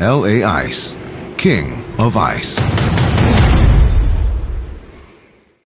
L.A. Ice, King of Ice.